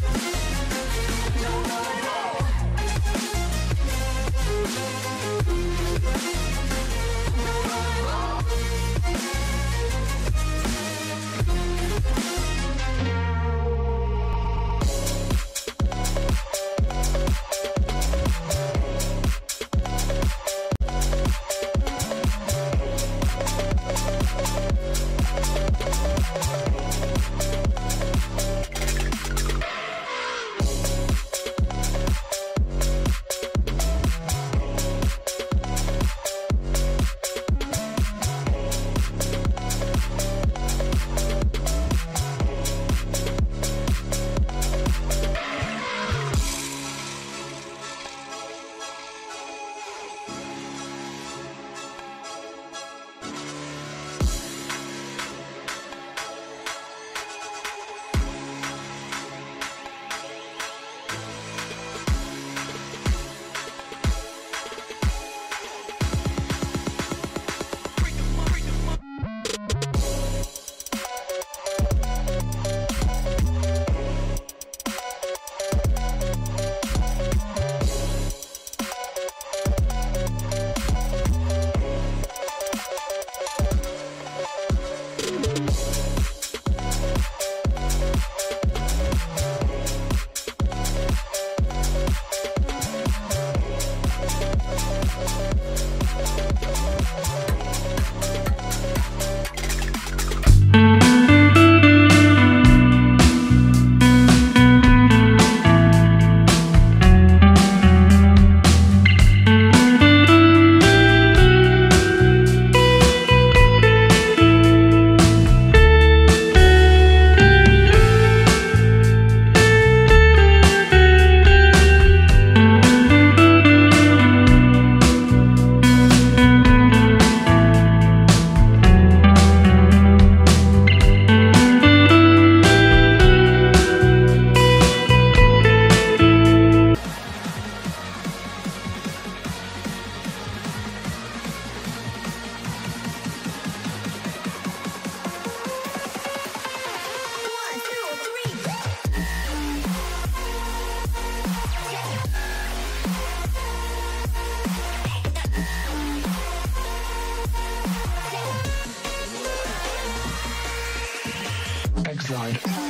Bye. Dark Side.